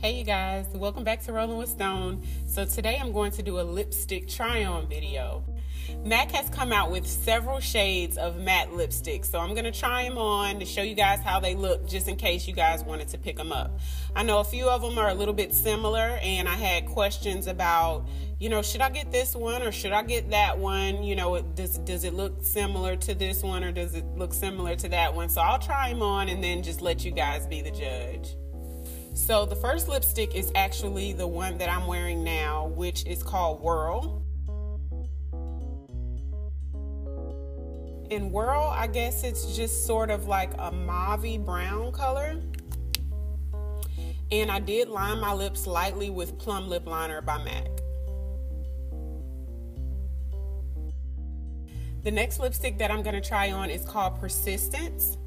Hey you guys, welcome back to Rolling with Stone. So today I'm going to do a lipstick try on video. MAC has come out with several shades of matte lipstick, so I'm going to try them on to show you guys how they look just in case you guys wanted to pick them up. I know a few of them are a little bit similar and I had questions about, you know, should I get this one or should I get that one? You know, does does it look similar to this one or does it look similar to that one? So I'll try them on and then just let you guys be the judge. So the first lipstick is actually the one that I'm wearing now, which is called Whirl. In Whirl, I guess it's just sort of like a mauve brown color. And I did line my lips lightly with Plum Lip Liner by MAC. The next lipstick that I'm going to try on is called Persistence.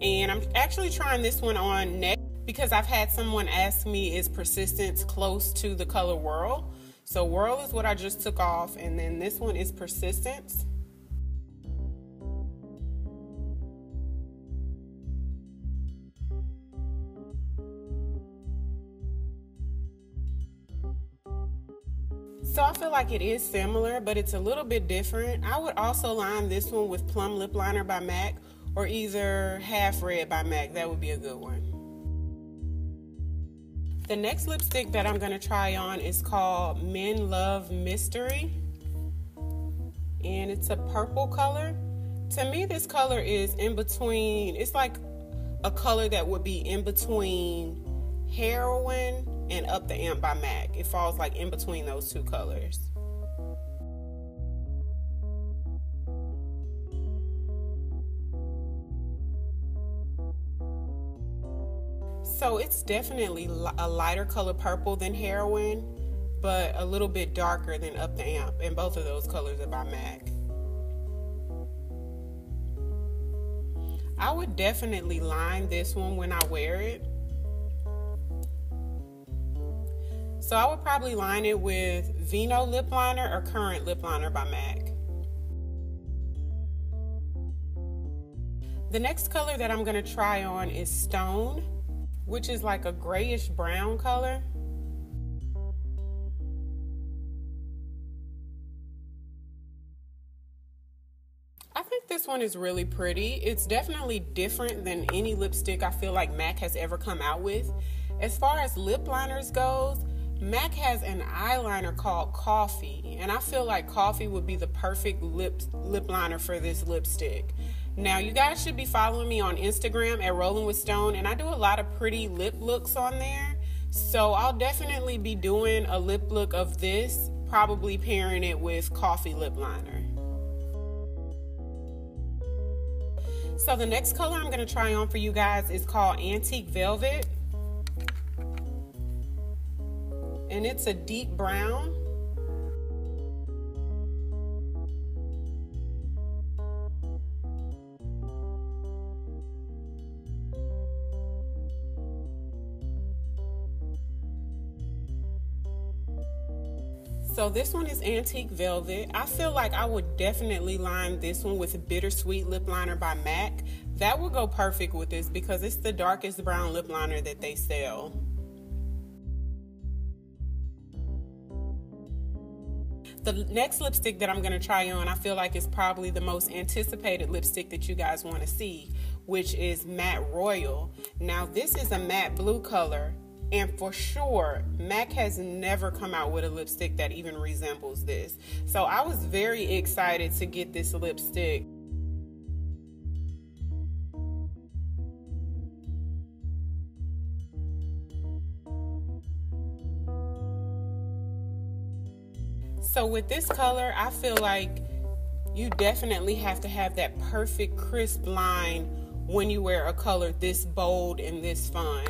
And I'm actually trying this one on next because I've had someone ask me, is persistence close to the color whirl? So whirl is what I just took off, and then this one is persistence. So I feel like it is similar, but it's a little bit different. I would also line this one with Plum Lip Liner by MAC or either Half Red by MAC. That would be a good one. The next lipstick that I'm going to try on is called Men Love Mystery. And it's a purple color. To me, this color is in between, it's like a color that would be in between Heroine and Up the Amp by MAC. It falls like in between those two colors. So it's definitely a lighter color purple than Heroine, but a little bit darker than Up the Amp. And both of those colors are by MAC. I would definitely line this one when I wear it. So I would probably line it with Vino lip liner or Currant lip liner by MAC. The next color that I'm going to try on is Stone which is like a grayish brown color. I think this one is really pretty. It's definitely different than any lipstick I feel like MAC has ever come out with. As far as lip liners goes, MAC has an eyeliner called Coffee, and I feel like Coffee would be the perfect lip lip liner for this lipstick. Now, you guys should be following me on Instagram at Rolling with Stone, and I do a lot of pretty lip looks on there. So I'll definitely be doing a lip look of this, probably pairing it with Coffee Lip Liner. So the next color I'm going to try on for you guys is called Antique Velvet. And it's a deep brown. So this one is Antique Velvet. I feel like I would definitely line this one with Bittersweet Lip Liner by MAC. That would go perfect with this because it's the darkest brown lip liner that they sell. The next lipstick that I'm going to try on, I feel like is probably the most anticipated lipstick that you guys want to see, which is Matte Royal. Now, this is a matte blue color and for sure, MAC has never come out with a lipstick that even resembles this. So I was very excited to get this lipstick. So with this color, I feel like you definitely have to have that perfect crisp line when you wear a color this bold and this fun.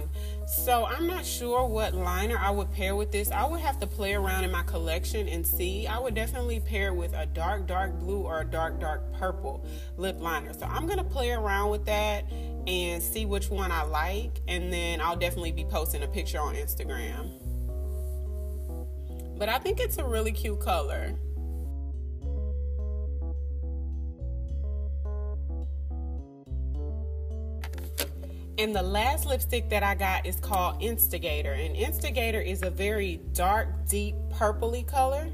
So I'm not sure what liner I would pair with this. I would have to play around in my collection and see. I would definitely pair with a dark, dark blue or a dark, dark purple lip liner. So I'm going to play around with that and see which one I like. And then I'll definitely be posting a picture on Instagram. But I think it's a really cute color. And the last lipstick that I got is called Instigator. And Instigator is a very dark, deep, purpley color.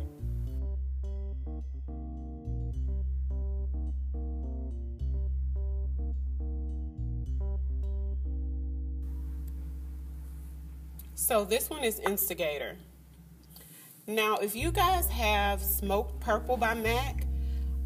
So this one is Instigator. Now, if you guys have Smoked Purple by MAC,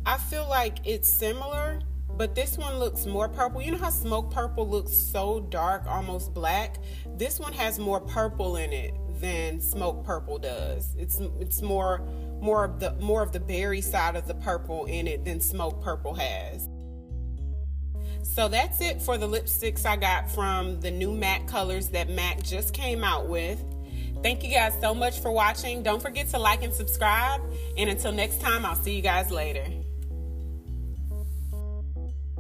I feel like it's similar, but this one looks more purple. You know how smoke Purple looks so dark, almost black? This one has more purple in it than smoke Purple does. It's it's more more of the more of the berry side of the purple in it than smoke Purple has. So that's it for the lipsticks I got from the new MAC colors that MAC just came out with. Thank you guys so much for watching. Don't forget to like and subscribe. And until next time, I'll see you guys later.